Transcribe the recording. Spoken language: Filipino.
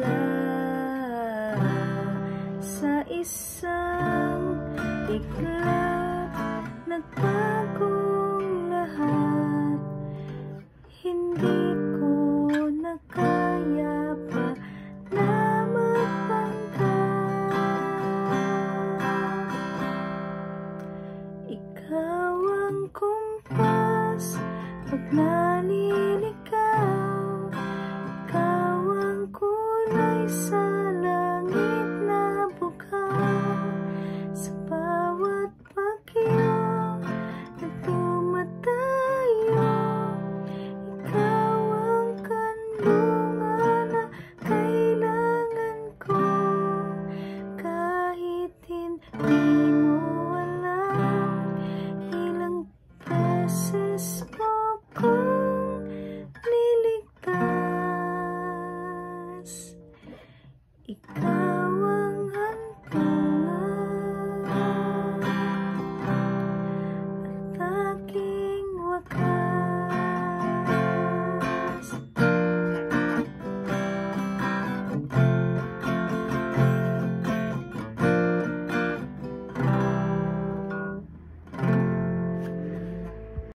wala sa isang iglap nagpagong lahat. Hindi ko na kaya pa na magpanggap ikaw ang kumpas pag nalimutan It